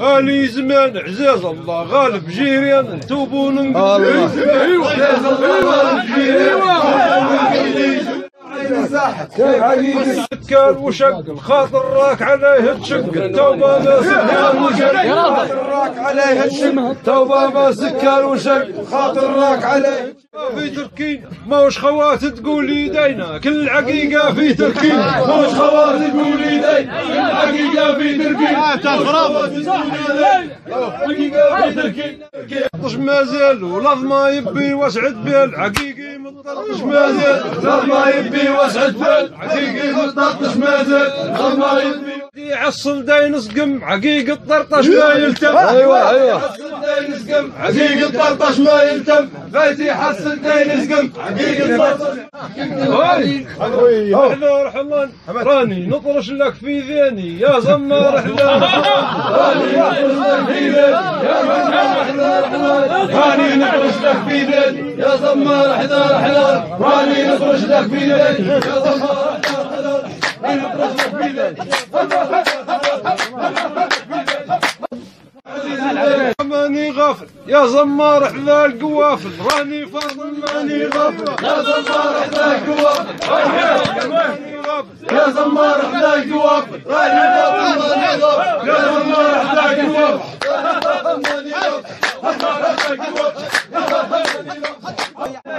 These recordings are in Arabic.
الي زمان عزاز الله غالب جيران توبون الله. سكر وشق الخاطر راك عليه تشق التوبة ما سكر راك عليه تشق توبه ما سكر وشق. خاطر راك عليه في تركين موش خوات تقول يدينا. كل عقيقة في تركين موش خوات تقول يدينا. كل عقيقة في طش ما زال ولظ ما يبي واسعد بال عقيقي مطرطش ما زال لظ ما يبي واسعد بال عقيقي مطرطش ما زال لظ ما يبي داينس قم عقيق الطرطش ما يلتم عقيق الطرطش ما يلتم غايتي حصل داينس قم عقيق الطرطش احذر حلان راني نطرش لك في ذيني. يا زمار حلان راني نطرش لك في ذيني. يا زمار حلان راني نطرش لك في ذيني. يا زمار حلان راني نطرش لك في ذيني. يا زمار حلان راني نطرش لك في ذيني. ماني غافل. يا زمار حذا القوافل. راني فاضل ماني غافل. يا زمار حذا القوافل راني غافل يا غافل يا زمار حذا القوافل ماني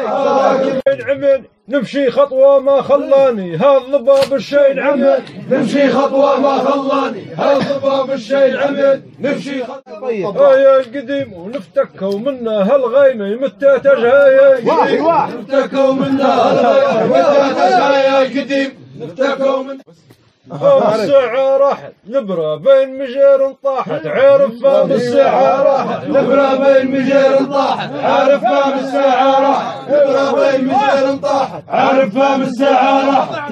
غافل عمل نمشي خطوة ما خلاني. هذا ضباب الشيء العمل. نمشي خطوة ما خلاني. هذا ضباب الشيء العمل. نمشي خطوة يا القديم ونفتكوا منا هالغيمة متى تجهى يا قديم نفتكوا منا هالغيمة متى تجهى يا القديم نفتكوا من الساعة راحت. نبرة بين مجير طاحت. عارف فام الساعة راحت. نبرة بين مجير طاحت. عارف فام الساعة راحت. نبرة بين مجير طاحت. عارف فام الساعة راحت.